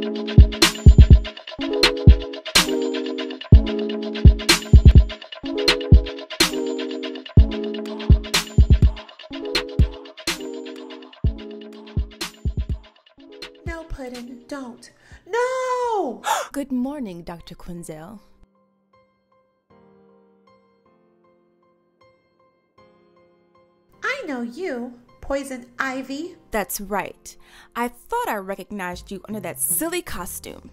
No, Puddin', don't. No! Good morning, Dr. Quinzel. I know you, Poison Ivy. That's right. I thought I recognized you under that silly costume.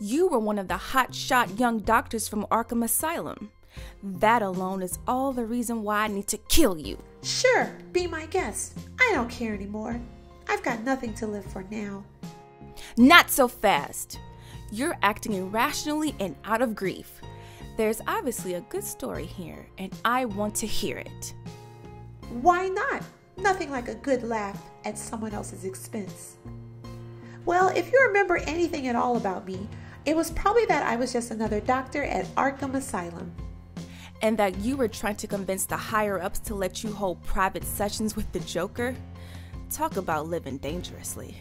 You were one of the hot-shot young doctors from Arkham Asylum. That alone is all the reason why I need to kill you. Sure, be my guest. I don't care anymore. I've got nothing to live for now. Not so fast. You're acting irrationally and out of grief. There's obviously a good story here, and I want to hear it. Why not? Nothing like a good laugh at someone else's expense. Well, if you remember anything at all about me, it was probably that I was just another doctor at Arkham Asylum. And that you were trying to convince the higher ups to let you hold private sessions with the Joker? Talk about living dangerously.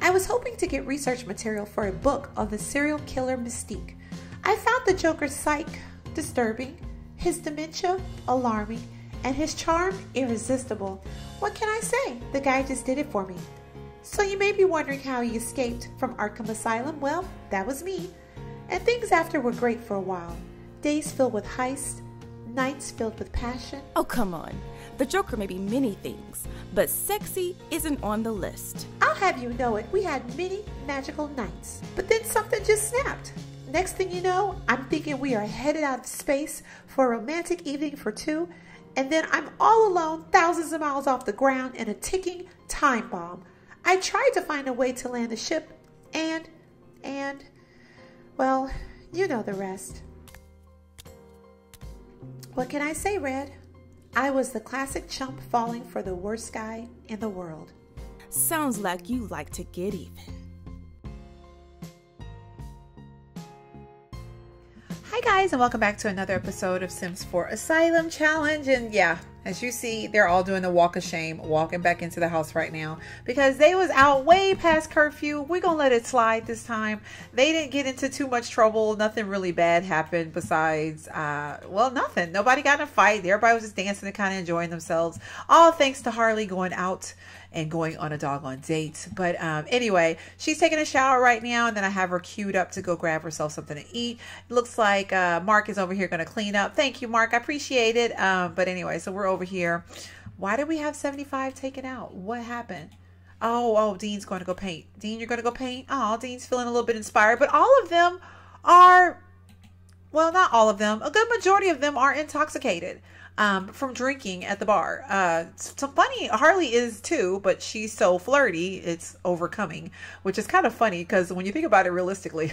I was hoping to get research material for a book on the serial killer Mystique. I found the Joker's psych disturbing, his dementia alarming, and his charm irresistible. What can I say? The guy just did it for me. So you may be wondering how he escaped from Arkham Asylum. Well, that was me. And things after were great for a while. Days filled with heists, nights filled with passion. Oh, come on. The Joker may be many things, but sexy isn't on the list. I'll have you know it, we had many magical nights. But then something just snapped. Next thing you know, I'm thinking we are headed out of space for a romantic evening for two, and then I'm all alone, thousands of miles off the ground in a ticking time bomb. I tried to find a way to land the ship, and, and, well, you know the rest. What can I say, Red? I was the classic chump falling for the worst guy in the world. Sounds like you like to get even. Guys and welcome back to another episode of Sims 4 Asylum Challenge. And yeah as you see they're all doing the walk of shame walking back into the house right now because they was out way past curfew. We're gonna let it slide this time. They didn't get into too much trouble. Nothing really bad happened besides uh well nothing. Nobody got in a fight. Everybody was just dancing and kind of enjoying themselves. All thanks to Harley going out and going on a doggone date. But um, anyway, she's taking a shower right now, and then I have her queued up to go grab herself something to eat. Looks like uh, Mark is over here going to clean up. Thank you, Mark. I appreciate it. Um, but anyway, so we're over here. Why did we have 75 taken out? What happened? Oh, oh, Dean's going to go paint. Dean, you're going to go paint? Oh, Dean's feeling a little bit inspired. But all of them are, well, not all of them. A good majority of them are intoxicated um, from drinking at the bar. Uh, so funny, Harley is too, but she's so flirty, it's overcoming, which is kind of funny because when you think about it realistically,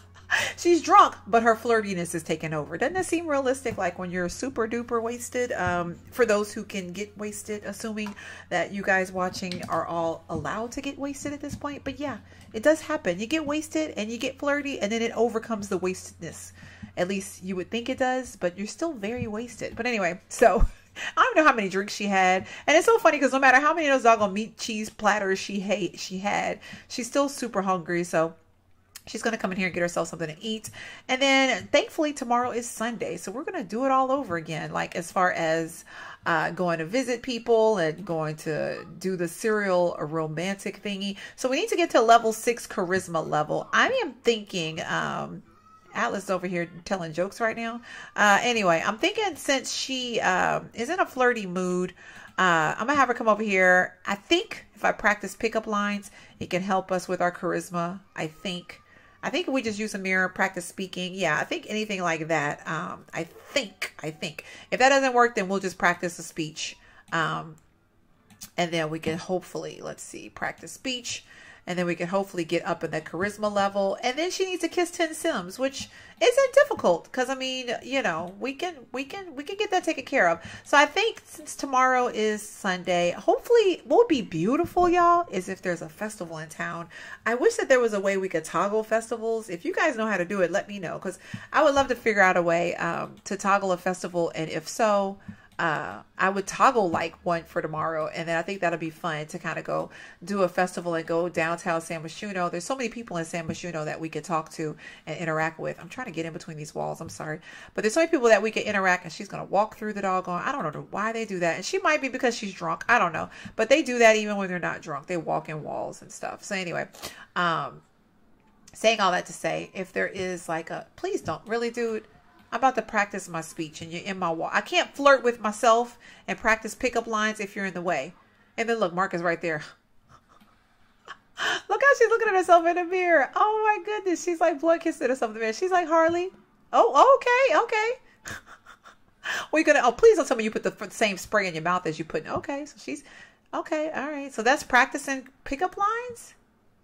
she's drunk, but her flirtiness is taken over. Doesn't it seem realistic? Like when you're super duper wasted, um, for those who can get wasted, assuming that you guys watching are all allowed to get wasted at this point. But yeah, it does happen. You get wasted and you get flirty, and then it overcomes the wastedness. At least you would think it does, but you're still very wasted. But anyway, so I don't know how many drinks she had, and it's so funny because no matter how many of those doggone meat cheese platters she hate she had, she's still super hungry. So she's gonna come in here and get herself something to eat, and then thankfully tomorrow is Sunday, so we're gonna do it all over again. Like as far as uh, going to visit people and going to do the serial romantic thingy. So we need to get to level six charisma level. I am thinking. Um, Atlas over here telling jokes right now. Uh, anyway, I'm thinking since she uh, is in a flirty mood, uh, I'm gonna have her come over here. I think if I practice pickup lines, it can help us with our charisma. I think. I think we just use a mirror, practice speaking. Yeah, I think anything like that. Um, I think. I think if that doesn't work, then we'll just practice a speech. Um, and then we can hopefully, let's see, practice speech and then we can hopefully get up in that charisma level. And then she needs to kiss Ten Sims, which isn't difficult because I mean, you know, we can we can we can get that taken care of. So I think since tomorrow is Sunday, hopefully would be beautiful, y'all, is if there's a festival in town. I wish that there was a way we could toggle festivals. If you guys know how to do it, let me know because I would love to figure out a way um, to toggle a festival, and if so. Uh, I would toggle like one for tomorrow, and then I think that'll be fun to kind of go do a festival and go downtown San Myshuno. There's so many people in San Myshuno that we could talk to and interact with. I'm trying to get in between these walls. I'm sorry, but there's so many people that we could interact, and she's gonna walk through the doggone. I don't know why they do that, and she might be because she's drunk. I don't know, but they do that even when they're not drunk. They walk in walls and stuff. So anyway, um, saying all that to say, if there is like a please don't really, dude I'm about to practice my speech and you're in my wall. I can't flirt with myself and practice pickup lines if you're in the way. And then look, Mark is right there. look how she's looking at herself in the mirror. Oh my goodness. She's like blood kissing or something. She's like, Harley. Oh, okay, okay. We're gonna. Oh, please don't tell me you put the same spray in your mouth as you put. In. Okay, so she's okay. All right. So that's practicing pickup lines.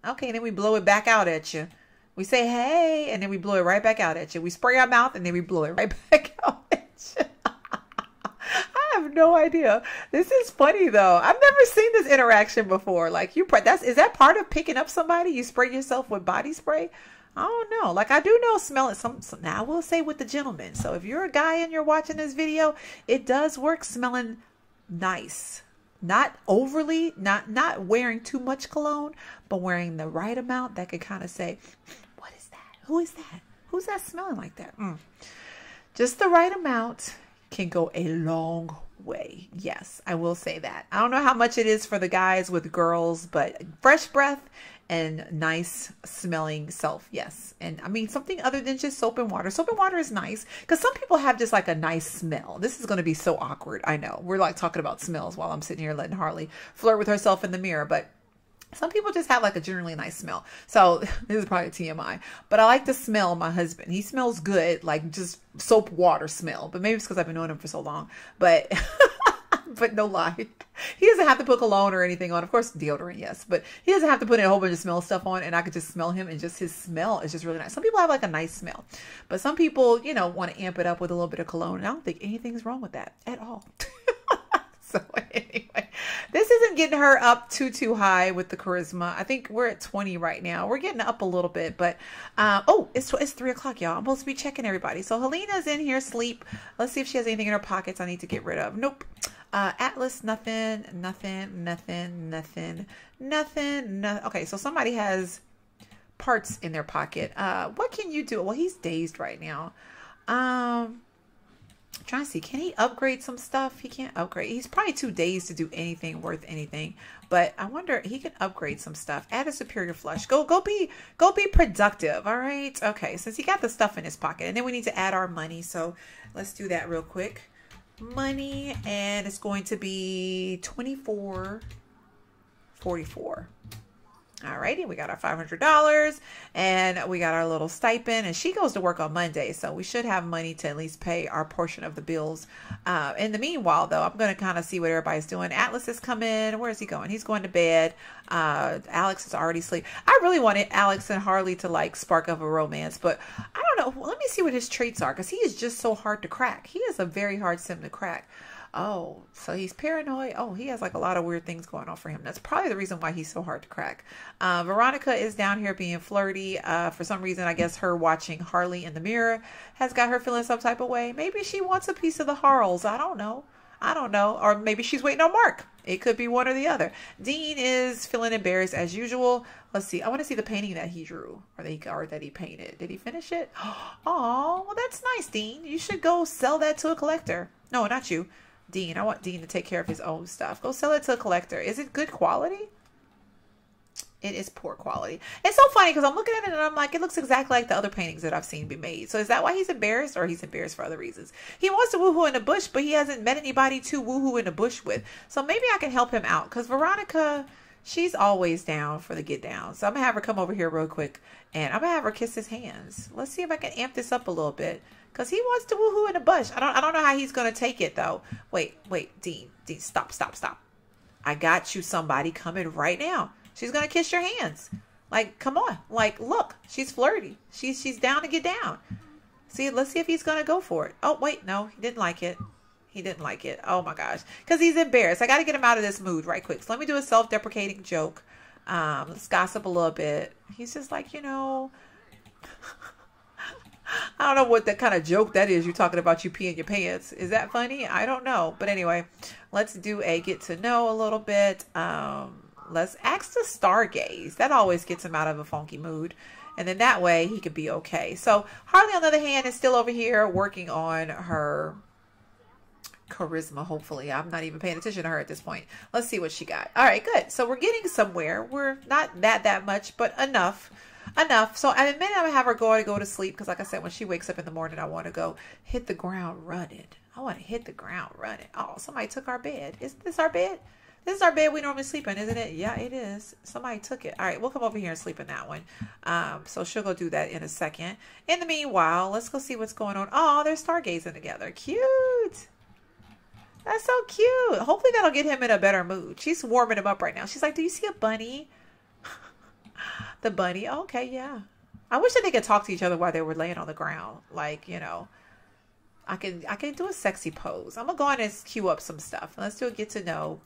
Okay, and then we blow it back out at you. We say hey, and then we blow it right back out at you. We spray our mouth, and then we blow it right back out at you. I have no idea. This is funny though. I've never seen this interaction before. Like you, that's is that part of picking up somebody? You spray yourself with body spray. I don't know. Like I do know smelling some, some now I will say with the gentleman. So if you're a guy and you're watching this video, it does work smelling nice not overly not not wearing too much cologne but wearing the right amount that could kind of say who is that who's that smelling like that mm. just the right amount can go a long way yes i will say that i don't know how much it is for the guys with girls but fresh breath and nice smelling self. Yes. And I mean, something other than just soap and water. Soap and water is nice because some people have just like a nice smell. This is going to be so awkward. I know. We're like talking about smells while I'm sitting here letting Harley flirt with herself in the mirror, but some people just have like a generally nice smell. So this is probably TMI, but I like to smell my husband. He smells good, like just soap water smell, but maybe it's because I've been knowing him for so long, but but no lie. He doesn't have to put cologne or anything on. Of course, deodorant, yes, but he doesn't have to put in a whole bunch of smell stuff on, and I could just smell him, and just his smell is just really nice. Some people have like a nice smell, but some people, you know, want to amp it up with a little bit of cologne, and I don't think anything's wrong with that at all. so anyway, this isn't getting her up too too high with the charisma. I think we're at 20 right now. We're getting up a little bit, but uh, oh, it's it's three o'clock, y'all. I'm supposed to be checking everybody. So Helena's in here sleep. Let's see if she has anything in her pockets I need to get rid of. Nope. Uh, Atlas, nothing, nothing, nothing, nothing, nothing, no. Okay, so somebody has parts in their pocket. Uh, what can you do? Well, he's dazed right now. Um, I'm trying to see, can he upgrade some stuff? He can't upgrade. He's probably too dazed to do anything worth anything. But I wonder he can upgrade some stuff. Add a superior flush. Go, go be, go be productive. All right. Okay. Since he got the stuff in his pocket, and then we need to add our money. So let's do that real quick money and it's going to be 24 44 Alrighty, we got our $500 and we got our little stipend and she goes to work on Monday. So we should have money to at least pay our portion of the bills. Uh, in the meanwhile though, I'm going to kind of see what everybody's doing. Atlas has come in. Where is he going? He's going to bed. Uh, Alex is already asleep. I really wanted Alex and Harley to like spark up a romance, but I don't know. Let me see what his traits are because he is just so hard to crack. He is a very hard sim to crack. Oh, so he's paranoid. Oh, he has like a lot of weird things going on for him. That's probably the reason why he's so hard to crack. Uh, Veronica is down here being flirty. Uh, for some reason, I guess her watching Harley in the mirror has got her feeling some type of way. Maybe she wants a piece of the Harls. I don't know. I don't know. Or maybe she's waiting on Mark. It could be one or the other. Dean is feeling embarrassed as usual. Let's see. I want to see the painting that he drew or that he, or that he painted. Did he finish it? Oh, well, that's nice, Dean. You should go sell that to a collector. No, not you. Dean. I want Dean to take care of his own stuff. Go sell it to a collector. Is it good quality? It is poor quality. It's so funny because I'm looking at it and I'm like, it looks exactly like the other paintings that I've seen be made. So is that why he's embarrassed or he's embarrassed for other reasons? He wants to woohoo in the bush, but he hasn't met anybody to woohoo in the bush with. So maybe I can help him out because Veronica, she's always down for the get down. So I'm going to have her come over here real quick and I'm going to have her kiss his hands. Let's see if I can amp this up a little bit. Cause he wants to woohoo in the bush. I don't I don't know how he's gonna take it though. Wait, wait, Dean, Dean, stop, stop, stop. I got you somebody coming right now. She's gonna kiss your hands. Like, come on. Like, look, she's flirty. She's she's down to get down. See, let's see if he's gonna go for it. Oh, wait, no, he didn't like it. He didn't like it. Oh my gosh. Because he's embarrassed. I gotta get him out of this mood right quick. So let me do a self-deprecating joke. Um, let's gossip a little bit. He's just like, you know, don't know what that kind of joke that is. You talking about you peeing your pants? Is that funny? I don't know. But anyway, let's do a get to know a little bit. Um, let's ask to stargaze. That always gets him out of a funky mood. And then that way he could be okay. So Harley, on the other hand, is still over here working on her charisma, hopefully. I'm not even paying attention to her at this point. Let's see what she got. All right, good. So we're getting somewhere. We're not that that much, but enough. Enough. So I'm going to have her go to go to sleep because, like I said, when she wakes up in the morning, I want to go hit the ground running. I want to hit the ground running. Oh, somebody took our bed. Isn't this our bed? This is our bed we normally sleep in, isn't it? Yeah, it is. Somebody took it. All right, we'll come over here and sleep in that one. Um, so she'll go do that in a second. In the meanwhile, let's go see what's going on. Oh, they're stargazing together. Cute. That's so cute. Hopefully that'll get him in a better mood. She's warming him up right now. She's like, "Do you see a bunny?" The bunny. Oh, okay, yeah. I wish that they could talk to each other while they were laying on the ground. Like, you know, I can I can do a sexy pose. I'm gonna go on and queue up some stuff. Let's do a get to know.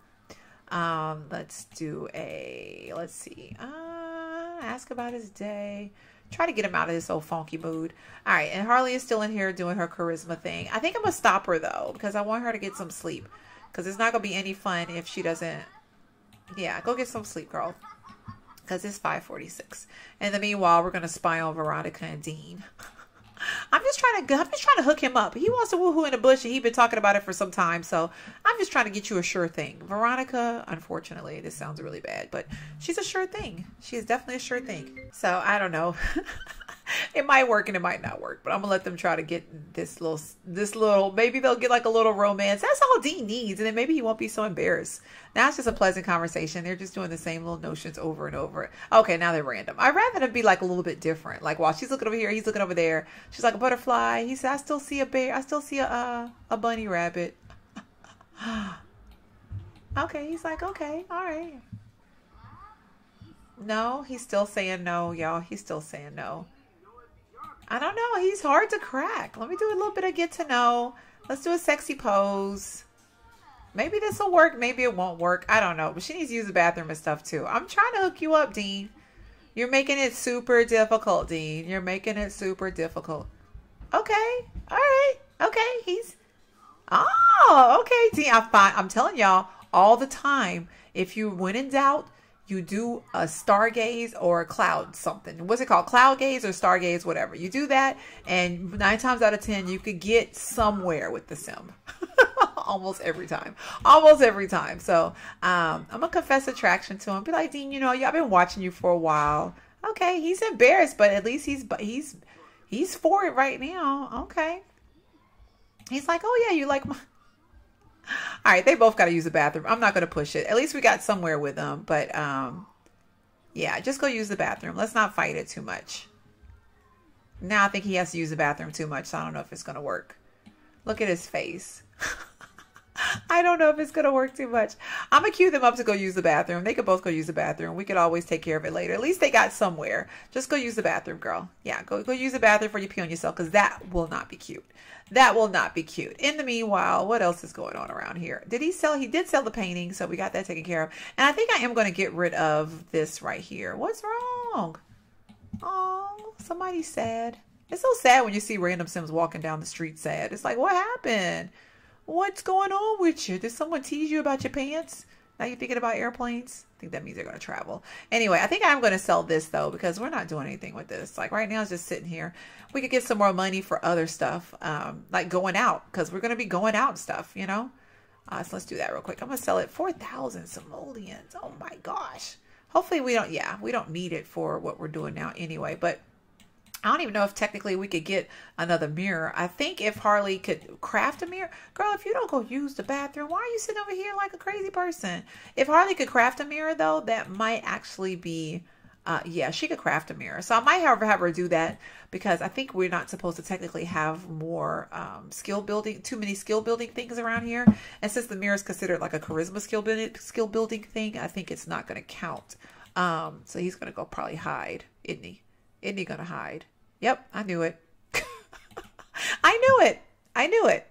Um, let's do a let's see. Uh, ask about his day. Try to get him out of this old funky mood. All right, and Harley is still in here doing her charisma thing. I think I'm gonna stop her though because I want her to get some sleep. Because it's not gonna be any fun if she doesn't. Yeah, go get some sleep, girl. Because it's 5:46. And in the meanwhile, we're gonna spy on Veronica and Dean. I'm just trying to I'm just trying to hook him up. He wants to woohoo in the bush, and he's been talking about it for some time. So I'm just trying to get you a sure thing. Veronica, unfortunately, this sounds really bad, but she's a sure thing. She's definitely a sure thing. So I don't know. it might work and it might not work, but I'm gonna let them try to get this little this little maybe they'll get like a little romance. That's all Dean needs, and then maybe he won't be so embarrassed. Now it's just a pleasant conversation. They're just doing the same little notions over and over. Okay, now they're random. I'd rather them be like a little bit different. Like while she's looking over here, he's looking over there. She's like a butterfly. He said, I still see a bear. I still see a uh, a bunny rabbit. okay, he's like, okay, all right. No, he's still saying no, y'all. He's still saying no. I don't know. He's hard to crack. Let me do a little bit of get to know. Let's do a sexy pose. Maybe this will work. Maybe it won't work. I don't know. But she needs to use the bathroom and stuff too. I'm trying to hook you up, Dean. You're making it super difficult, Dean. You're making it super difficult. Okay. All right. Okay. He's. Oh, okay, Dean. I'm fine. I'm telling y'all all the time. If you when in doubt, you do a stargaze or a cloud something. What's it called? Cloud gaze or stargaze, whatever. You do that, and nine times out of ten, you could get somewhere with the sim. Almost every time. Almost every time. So um, I'm gonna confess attraction to him. Be like, Dean, you know, I've been watching you for a while. Okay, he's embarrassed, but at least he's he's he's for it right now. Okay. He's like, oh yeah, you like my all right, they both got to use the bathroom. I'm not going to push it. At least we got somewhere with them. But um, yeah, just go use the bathroom. Let's not fight it too much. Now I think he has to use the bathroom too much, so I don't know if it's going to work. Look at his face. I don't know if it's going to work too much. I'm going to cue them up to go use the bathroom. They could both go use the bathroom. We could always take care of it later. At least they got somewhere. Just go use the bathroom, girl. Yeah, go, go use the bathroom before you pee on yourself because that will not be cute. That will not be cute. In the meanwhile, what else is going on around here? Did he sell? He did sell the painting, so we got that taken care of. And I think I am going to get rid of this right here. What's wrong? Oh, somebody's sad. It's so sad when you see random Sims walking down the street sad. It's like, what happened? What's going on with you? Did someone tease you about your pants? Now you're thinking about airplanes? I think that means they're going to travel. Anyway, I think I'm going to sell this though because we're not doing anything with this. Like right now, it's just sitting here. We could get some more money for other stuff, um, like going out because we're going to be going out and stuff, you know? Uh, so let's do that real quick. I'm going to sell it 4,000 simoleons. Oh my gosh. Hopefully we don't, yeah, we don't need it for what we're doing now anyway, but I don't even know if technically we could get another mirror. I think if Harley could craft a mirror, girl, if you don't go use the bathroom, why are you sitting over here like a crazy person? If Harley could craft a mirror, though, that might actually be, uh, yeah, she could craft a mirror. So I might, however, have her do that because I think we're not supposed to technically have more um, skill building, too many skill building things around here. And since the mirror is considered like a charisma skill building, skill building thing, I think it's not going to count. Um, so he's going to go probably hide, isn't he? Isn't he going to hide? Yep, I knew it. I knew it. I knew it.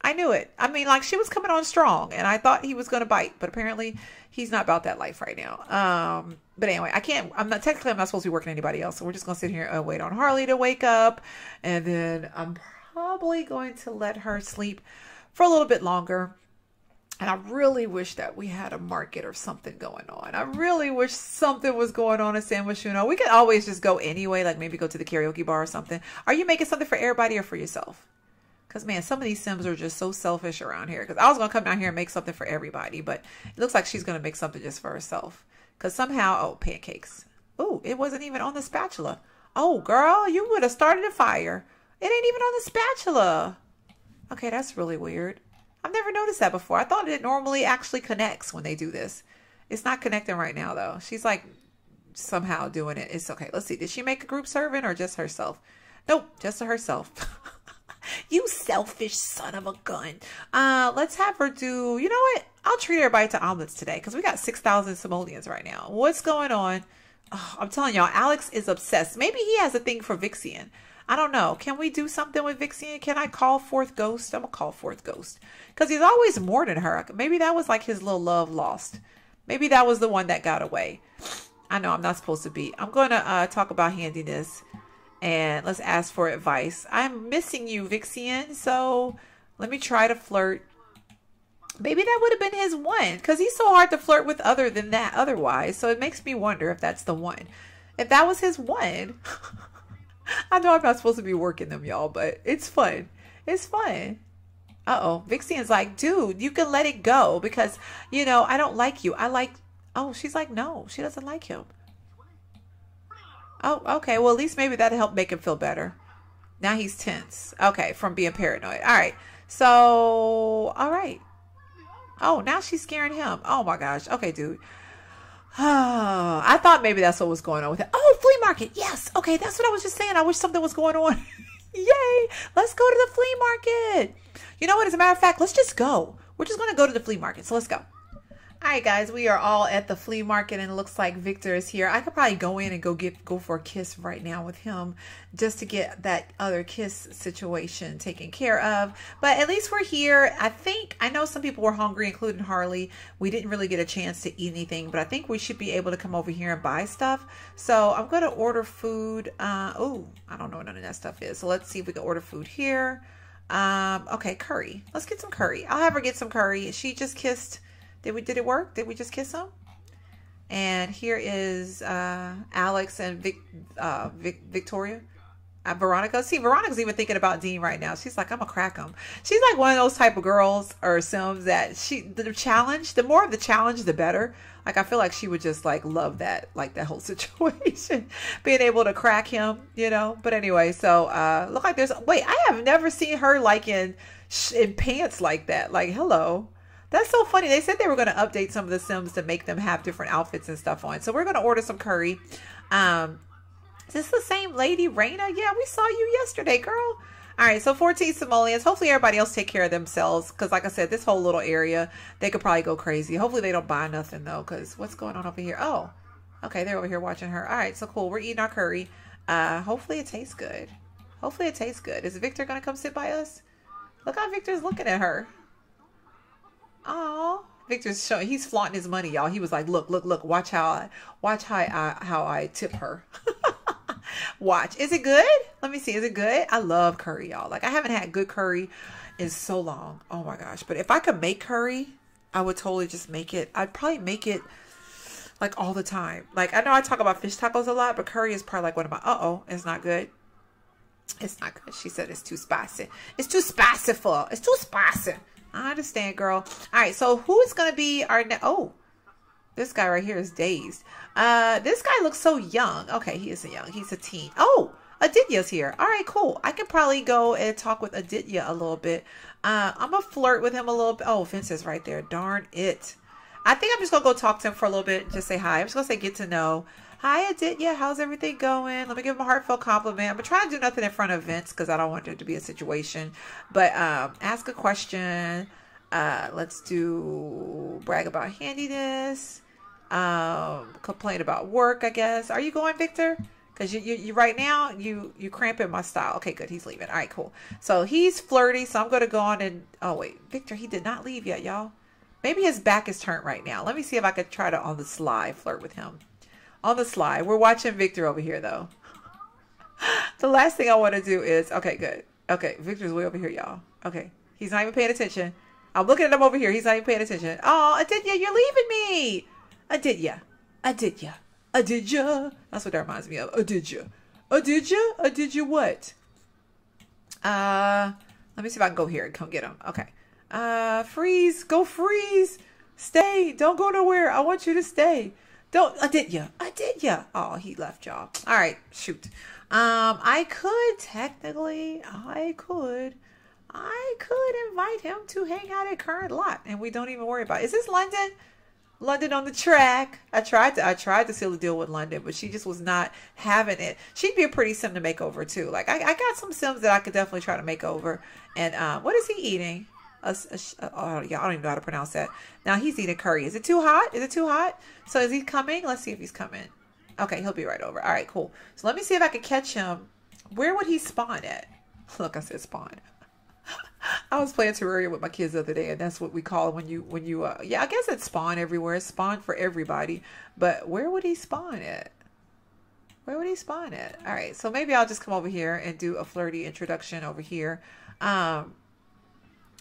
I knew it. I mean, like she was coming on strong, and I thought he was going to bite, but apparently he's not about that life right now. Um, but anyway, I can't. I'm not technically. I'm not supposed to be working anybody else, so we're just going to sit here and wait on Harley to wake up, and then I'm probably going to let her sleep for a little bit longer. And I really wish that we had a market or something going on. I really wish something was going on in San Myshuno. We could always just go anyway, like maybe go to the karaoke bar or something. Are you making something for everybody or for yourself? Because, man, some of these Sims are just so selfish around here. Because I was going to come down here and make something for everybody, but it looks like she's going to make something just for herself. Because somehow, oh, pancakes. Oh, it wasn't even on the spatula. Oh, girl, you would have started a fire. It ain't even on the spatula. Okay, that's really weird. I've never noticed that before. I thought it normally actually connects when they do this. It's not connecting right now, though. She's like somehow doing it. It's okay. Let's see. Did she make a group servant or just herself? Nope, just herself. you selfish son of a gun. Uh, let's have her do, you know what? I'll treat everybody to omelets today because we got 6,000 simoleons right now. What's going on? Oh, I'm telling y'all, Alex is obsessed. Maybe he has a thing for Vixian. I don't know. Can we do something with Vixian? Can I call forth Ghost? I'm gonna call forth Ghost because he's always more than her. Maybe that was like his little love lost. Maybe that was the one that got away. I know I'm not supposed to be. I'm gonna uh, talk about handiness and let's ask for advice. I'm missing you, Vixian. So let me try to flirt. Maybe that would have been his one because he's so hard to flirt with other than that otherwise. So it makes me wonder if that's the one. If that was his one, I know I'm not supposed to be working them, y'all, but it's fun. It's fun. Uh oh. Vixian's like, dude, you can let it go because, you know, I don't like you. I like. Oh, she's like, no, she doesn't like him. Oh, okay. Well, at least maybe that'll help make him feel better. Now he's tense. Okay, from being paranoid. All right. So, all right. Oh, now she's scaring him. Oh my gosh. Okay, dude. Oh, I thought maybe that's what was going on with it. Oh, flea market. Yes. Okay, that's what I was just saying. I wish something was going on. Yay. Let's go to the flea market. You know what? As a matter of fact, let's just go. We're just going to go to the flea market. So let's go. All right, guys, we are all at the flea market, and it looks like Victor is here. I could probably go in and go get go for a kiss right now with him, just to get that other kiss situation taken care of. But at least we're here. I think I know some people were hungry, including Harley. We didn't really get a chance to eat anything, but I think we should be able to come over here and buy stuff. So I'm gonna order food. Uh, oh, I don't know what none of that stuff is. So let's see if we can order food here. Um, okay, curry. Let's get some curry. I'll have her get some curry. She just kissed did we did it work? Did we just kiss him? And here is uh, Alex and Vic, uh, Vic, Victoria. Uh, Veronica. See, Veronica's even thinking about Dean right now. She's like, I'm gonna crack him. She's like one of those type of girls or Sims that she the challenge, the more of the challenge, the better. Like I feel like she would just like love that, like that whole situation, being able to crack him, you know. But anyway, so uh look like there's wait, I have never seen her like in in pants like that. Like hello, that's so funny. They said they were going to update some of the Sims to make them have different outfits and stuff on. So we're going to order some curry. Um, is this the same lady, Raina? Yeah, we saw you yesterday, girl. All right, so 14 simoleons. Hopefully everybody else take care of themselves. Because like I said, this whole little area, they could probably go crazy. Hopefully they don't buy nothing, though. Because what's going on over here? Oh, okay, they're over here watching her. All right, so cool. We're eating our curry. Uh, hopefully it tastes good. Hopefully it tastes good. Is Victor going to come sit by us? Look how Victor's looking at her. Oh, Victor's showing he's flaunting his money, y'all. He was like, "Look, look, look! Watch how I watch how I how I tip her. watch. Is it good? Let me see. Is it good? I love curry, y'all. Like I haven't had good curry in so long. Oh my gosh! But if I could make curry, I would totally just make it. I'd probably make it like all the time. Like I know I talk about fish tacos a lot, but curry is probably like one of my. Uh oh, it's not good. It's not good. She said it's too spicy. It's too spicy for. It's too spicy. I understand, girl. All right, so who is going to be our Oh, this guy right here is dazed. Uh, this guy looks so young. Okay, he isn't young. He's a teen. Oh, Aditya's here. All right, cool. I can probably go and talk with Aditya a little bit. Uh, I'm to flirt with him a little bit. Oh, Vince is right there. Darn it. I think I'm just to go talk to him for a little bit. Just say hi. I'm just to say get to know. Hi, Aditya. How's everything going? Let me give him a heartfelt compliment. I'm trying to do nothing in front of Vince because I don't want there to be a situation. But um, ask a question. Uh, let's do brag about handiness. Um, complain about work, I guess. Are you going, Victor? Because you, you, you right now you you cramping my style. Okay, good. He's leaving. All right, cool. So he's flirty. So I'm gonna go on and oh wait, Victor, he did not leave yet, y'all. Maybe his back is turned right now. Let me see if I could try to on the sly flirt with him. On the sly. We're watching Victor over here though. the last thing I want to do is okay, good. Okay, Victor's way over here, y'all. Okay, he's not even paying attention. I'm looking at him over here. He's not even paying attention. Oh, Aditya, you're leaving me. Aditya, Aditya. Aditya. That's what that reminds me of. Aditya. Aditya? Aditya what? Uh, let me see if I can go here and come get him. Okay. Uh, freeze. Go freeze. Stay. Don't go nowhere. I want you to stay. Don't. I did ya? I did ya? Oh, he left y'all. All right. Shoot. Um, I could technically, I could, I could invite him to hang out at current lot and we don't even worry about it. Is this London? London on the track. I tried to I tried to seal a deal with London, but she just was not having it. She'd be a pretty sim to make over too. Like I, I got some sims that I could definitely try to make over. And uh, what is he eating? A, a, oh yeah, I don't even know how to pronounce that. Now he's eating curry. Is it too hot? Is it too hot? So is he coming? Let's see if he's coming. Okay, he'll be right over. All right, cool. So let me see if I can catch him. Where would he spawn at? Look, I said spawn. I was playing Terraria with my kids the other day, and that's what we call when you when you uh, yeah I guess it's spawn everywhere. It's spawn for everybody. But where would he spawn at? Where would he spawn at? All right, so maybe I'll just come over here and do a flirty introduction over here. Um,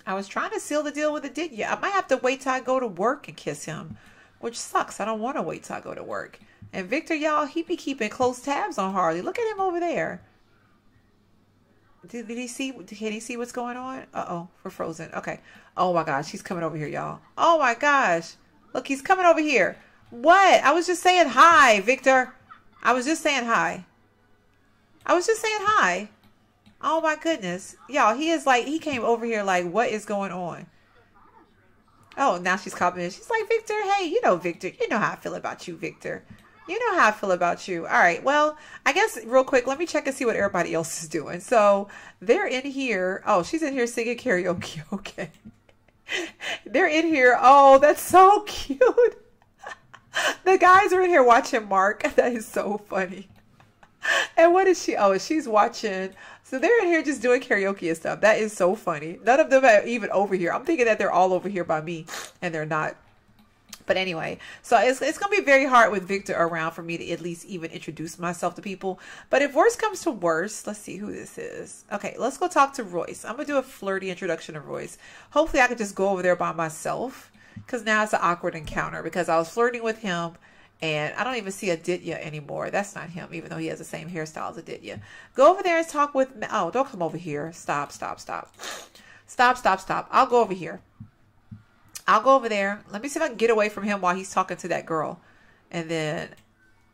I was trying to seal the deal with Aditya. I might have to wait till I go to work and kiss him, which sucks. I don't want to wait till I go to work. And Victor, y'all, he be keeping close tabs on Harley. Look at him over there. Did, did he see? Can he see what's going on? Uh oh, we're frozen. Okay. Oh my gosh, he's coming over here, y'all. Oh my gosh, look, he's coming over here. What? I was just saying hi, Victor. I was just saying hi. I was just saying hi. Oh my goodness, y'all. He is like he came over here like, what is going on? Oh, now she's copying. She's like, Victor, hey, you know, Victor, you know how I feel about you, Victor. You know how I feel about you. All right. Well, I guess real quick, let me check and see what everybody else is doing. So they're in here. Oh, she's in here singing karaoke. Okay. they're in here. Oh, that's so cute. the guys are in here watching Mark. That is so funny. And what is she? Oh, she's watching. So they're in here just doing karaoke and stuff. That is so funny. None of them are even over here. I'm thinking that they're all over here by me, and they're not. But anyway, so it's, it's going to be very hard with Victor around for me to at least even introduce myself to people. But if worse comes to worse, let's see who this is. Okay, let's go talk to Royce. I'm going to do a flirty introduction of Royce. Hopefully I could just go over there by myself because now it's an awkward encounter because I was flirting with him and I don't even see Aditya anymore. That's not him, even though he has the same hairstyle as Aditya. Go over there and talk with. Oh, don't come over here. Stop, stop, stop. Stop, stop, stop. I'll go over here. I'll go over there. Let me see if I can get away from him while he's talking to that girl. And then,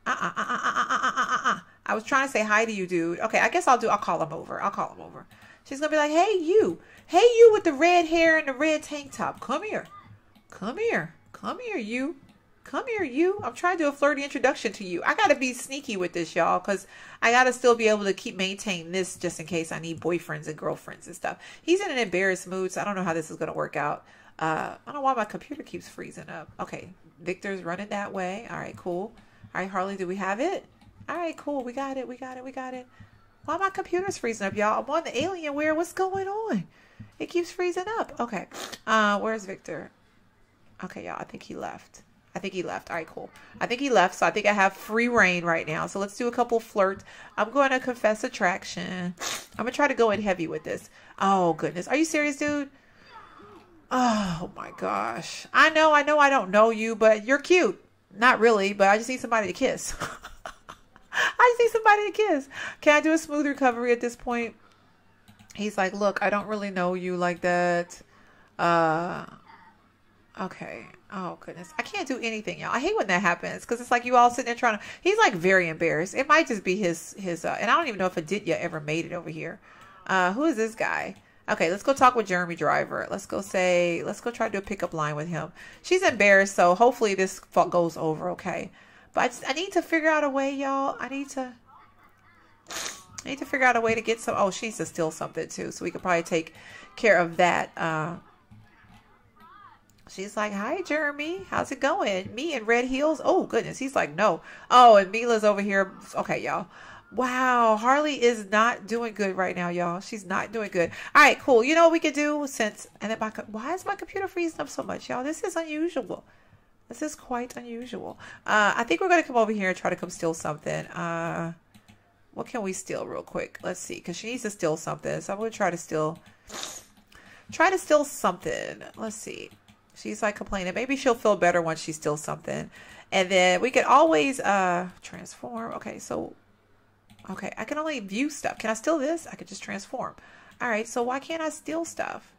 uh-uh, uh-uh, uh-uh, uh-uh, uh-uh. uh. I was trying to say hi to you, dude. Okay, I guess I'll do, I'll call him over. I'll call him over. She's going to be like, hey, you. Hey, you with the red hair and the red tank top. Come here. Come here. Come here, you. Come here, you. I'm trying to do a flirty introduction to you. I got to be sneaky with this, y'all, because I got to still be able to keep maintain this just in case I need boyfriends and girlfriends and stuff. He's in an embarrassed mood, so I don't know how this is going to work out. Uh, I don't know why my computer keeps freezing up. Okay, Victor's running that way. All right, cool. All right, Harley, do we have it? All right, cool. We got it. We got it. We got it. Why my computer's freezing up, y'all? I'm on the Alienware. What's going on? It keeps freezing up. Okay. Uh, where's Victor? Okay, y'all. I think he left. I think he left. All right, cool. I think he left, so I think I have free reign right now. So let's do a couple flirt. I'm going to confess attraction. I'm going to try to go in heavy with this. Oh, goodness. Are you serious, dude? Oh my gosh. I know, I know I don't know you, but you're cute. Not really, but I just need somebody to kiss. I just need somebody to kiss. Can I do a smooth recovery at this point? He's like, look, I don't really know you like that. Uh, okay. Oh goodness, I can't do anything, y'all. I hate when that happens because it's like you all sitting there trying to. He's like very embarrassed. It might just be his his. Uh, and I don't even know if Aditya ever made it over here. Uh, who is this guy? Okay, let's go talk with Jeremy Driver. Let's go say, let's go try to do a pickup line with him. She's embarrassed, so hopefully this fuck goes over okay. But I, just, I need to figure out a way, y'all. I need to, I need to figure out a way to get some. Oh, she's to steal something too, so we could probably take care of that. Uh, She's like, Hi, Jeremy. How's it going? Me in red heels? Oh, goodness. He's like, No. Oh, and Mila's over here. Okay, y'all. Wow, Harley is not doing good right now, y'all. She's not doing good. All right, cool. You know what we could do since and then my why is my computer freezing up so much, y'all? This is unusual. This is quite unusual. Uh, I think we're gonna come over here and try to come steal something. Uh, what can we steal real quick? Let's see, because she needs to steal something. So I'm gonna try to steal. Try to steal something. Let's see. She's like complaining. Maybe she'll feel better once she steals something. And then we could always uh transform. Okay, so Okay, I can only view stuff. Can I steal this? I could just transform. All right, so why can't I steal stuff?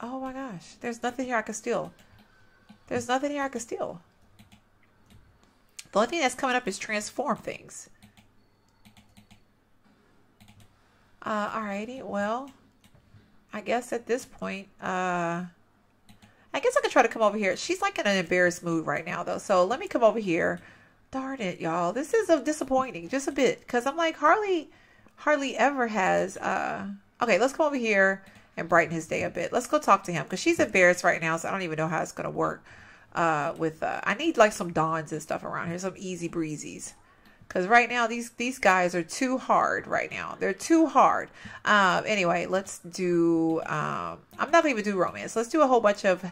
Oh my gosh, there's nothing here I can steal. There's nothing here I can steal. The only thing that's coming up is transform things. Uh, alrighty, well, I guess at this point, uh, I guess I could try to come over here. She's like in an embarrassed mood right now, though. So let me come over here. Darn it, y'all. This is a disappointing, just a bit, because I'm like Harley hardly ever has. uh Okay, let's come over here and brighten his day a bit. Let's go talk to him because she's embarrassed right now, so I don't even know how it's gonna work. Uh, with uh, I need like some dons and stuff around here, some easy breezies. Because right now these these guys are too hard. Right now they're too hard. Um, anyway, let's do. Um, I'm not gonna even do romance. Let's do a whole bunch of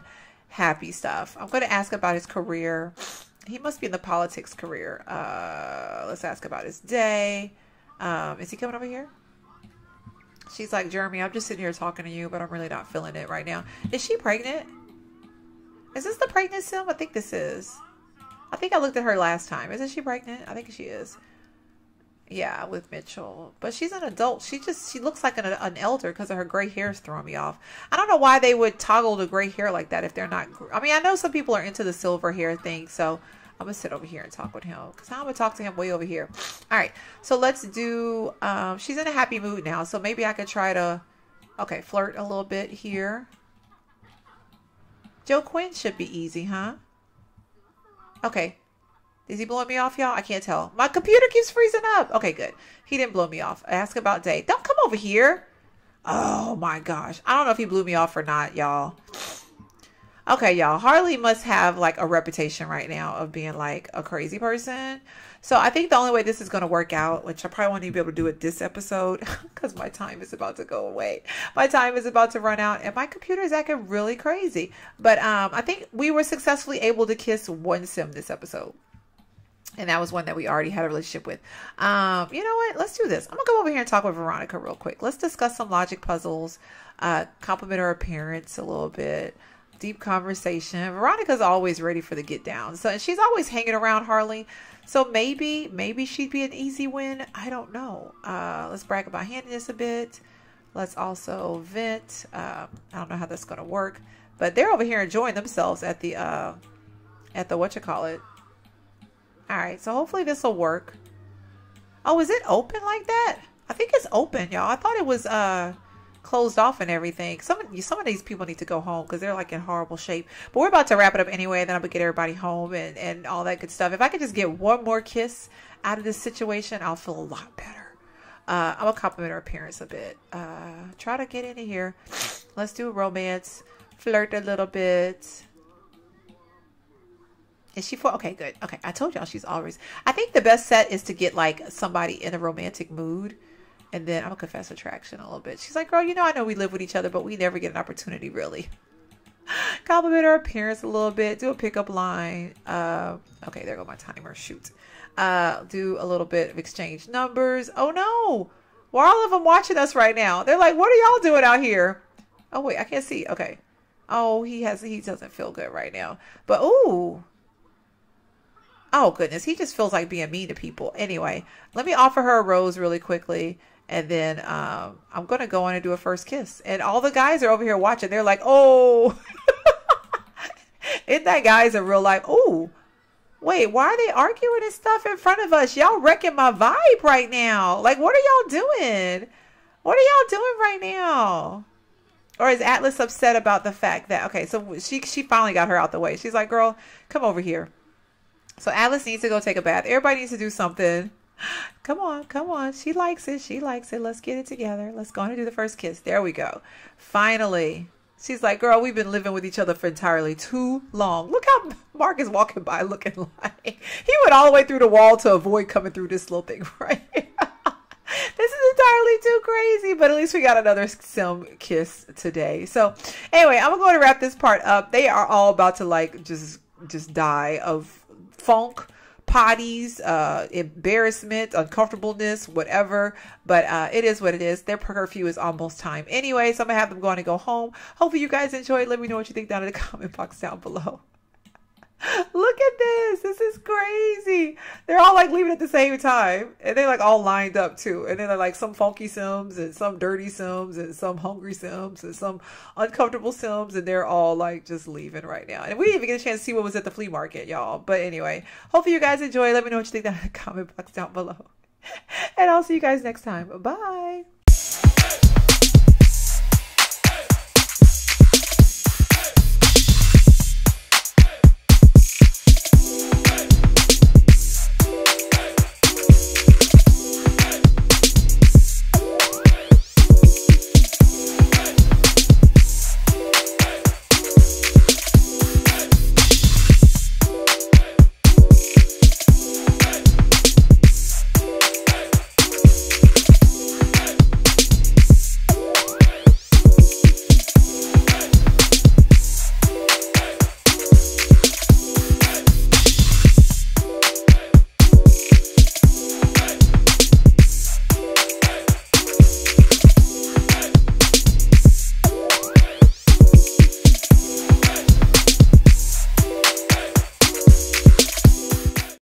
happy stuff. I'm gonna ask about his career he must be in the politics career. Uh, let's ask about his day. Um, is he coming over here? She's like, Jeremy, I'm just sitting here talking to you, but I'm really not feeling it right now. Is she pregnant? Is this the pregnant sim? I think this is. I think I looked at her last time. Isn't she pregnant? I think she is. Yeah, with Mitchell. But she's an adult. She just, she looks like an, an elder because of her gray hair is throwing me off. I don't know why they would toggle the gray hair like that if they're not, I mean, I know some people are into the silver hair thing, so I'm gonna sit over here and talk with him because I'm gonna talk to him way over here. All right, so let's do. Um, she's in a happy mood now, so maybe I could try to, okay, flirt a little bit here. Joe Quinn should be easy, huh? Okay. Is he blowing me off, y'all? I can't tell. My computer keeps freezing up. Okay, good. He didn't blow me off. Ask about day. Don't come over here. Oh my gosh. I don't know if he blew me off or not, y'all. Okay, y'all. Harley must have like a reputation right now of being like a crazy person. So I think the only way this is going to work out, which I probably won't even be able to do it this episode because my time is about to go away. My time is about to run out and my computer is acting really crazy. But um, I think we were successfully able to kiss one sim this episode. And that was one that we already had a relationship with. Um, you know what? Let's do this. I'm going to go over here and talk with Veronica real quick. Let's discuss some logic puzzles, uh, compliment her appearance a little bit deep conversation. Veronica's always ready for the get down. So and she's always hanging around Harley. So maybe, maybe she'd be an easy win. I don't know. Uh, let's brag about handiness a bit. Let's also vent. Um, I don't know how that's going to work, but they're over here enjoying themselves at the, uh, at the, what you call it. All right. So hopefully this will work. Oh, is it open like that? I think it's open, y'all. I thought it was, uh, closed off and everything. Some some of these people need to go home because they're like in horrible shape. But we're about to wrap it up anyway. Then I'm gonna get everybody home and and all that good stuff. If I could just get one more kiss out of this situation, I'll feel a lot better. Uh, I'm gonna compliment her appearance a bit. Uh, try to get into here. Let's do a romance. Flirt a little bit. Is she for? Okay, good. Okay, I told y'all she's always. I think the best set is to get like somebody in a romantic mood and then I'm gonna confess attraction a little bit. She's like, girl, you know, I know we live with each other, but we never get an opportunity really. Compliment her appearance a little bit, do a pickup line. Uh, okay, there go my timer. Shoot. Uh, do a little bit of exchange numbers. Oh no, why are all of them watching us right now? They're like, what are y'all doing out here? Oh wait, I can't see. Okay. Oh, he has he doesn't feel good right now. But ooh. Oh goodness, he just feels like being mean to people. Anyway, let me offer her a rose really quickly and then um, I'm gonna go on and do a first kiss. And all the guys are over here watching. They're like, "Oh, isn't that guys in real life? Oh, wait, why are they arguing and stuff in front of us? Y'all wrecking my vibe right now. Like, what are y'all doing? What are y'all doing right now?" Or is Atlas upset about the fact that okay, so she she finally got her out the way. She's like, "Girl, come over here." So Atlas needs to go take a bath. Everybody needs to do something. Come on, come on. She likes it. She likes it. Let's get it together. Let's go on and do the first kiss. There we go. Finally, She's like, girl, we've been living with each other for entirely too long. Look how Mark is walking by looking like he went all the way through the wall to avoid coming through this little thing right this is entirely too crazy, but at least we got another sim kiss today. So anyway, I'm going to wrap this part up. They are all about to like just just die of funk potties, uh, embarrassment, uncomfortableness, whatever. But uh, it is what it is. Their curfew is almost time anyway, so I'm gonna have them going to go home. Hopefully, you guys enjoyed. Let me know what you think down in the comment box down below. Look at this. This is crazy. They're all like leaving at the same time. And they're like all lined up too. And then they're like some funky Sims and some dirty Sims and some hungry Sims and some uncomfortable Sims. And they're all like just leaving right now. And we didn't even get a chance to see what was at the flea market, y'all. But anyway, hopefully you guys enjoy. Let me know what you think in the comment box down below. And I'll see you guys next time. Bye.